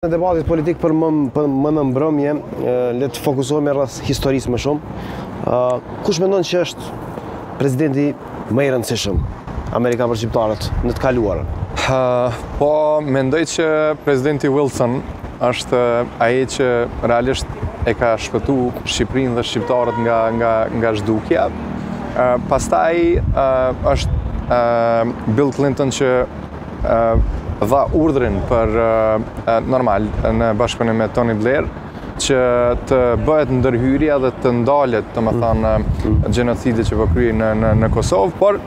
Në debatin politik për më, për më në mbrëmje, le të fokusohemi rreth historisë më shumë. Kush mendon që është presidenti më i rëndësishëm amerikan për shqiptarët në të kaluarën? Po, mendoj që presidenti Wilson është ai që realisht e ka shpëtu Shqipërinë dhe shqiptarët nga nga nga zhdukja. Pastaj është Bill Clinton që dha urdhrin për normal në bashkëpunim me Tony Blair që të bëhet ndërhyrja dhe të ndalet, domethënë, mm. gjenocidi që po kryhej në, në, në Kosovë, por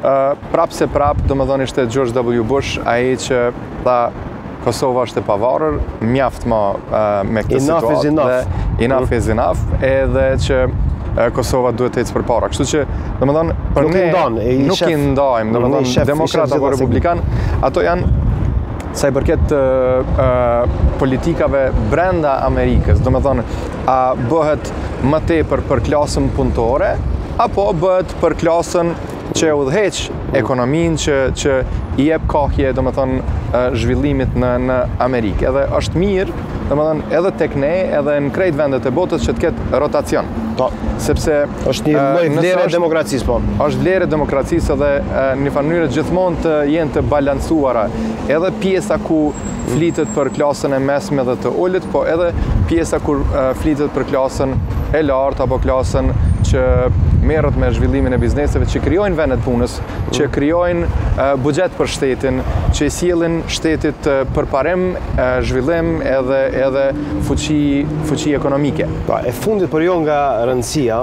prapë se prapë, domethënë, ishte George W. Bush, ai që tha Kosova është e pavarur, mjaft ma me këtë situatë. Enough is enough. Enough is enough, edhe që Kosova duhet të ecë përpara. Kështu që Domethënë, për ne nuk, e nuk shef, i ndajmë, domethënë, demokratë apo republikanë, ato janë sa i përket uh, uh, politikave brenda Amerikës, domethënë, a bëhet më tepër për klasën punëtore, apo bëhet për klasën që udhëheq ekonominë që, që i jep kahje, domethënë, uh, zhvillimit në, në Amerikë. Edhe është mirë, domethënë edhe tek ne, edhe në krejt vendet e botës që të ketë rotacion. Po, sepse është një lloj vlere e demokracisë, po. është vlerë e demokracisë edhe në njëfarë mënyre gjithmonë të jenë të balancuara, edhe pjesa ku flitet për klasën e mesme dhe të ulët, po edhe pjesa kur flitet për klasën e lartë, apo klasën që merret me zhvillimin e bizneseve, që krijojnë vende të punës, që krijojnë buxhet për shtetin, që i sjellin shtetit përparim zhvillim edhe edhe fuqi fuqi ekonomike. Po, e fundit por jo nga rëndësia,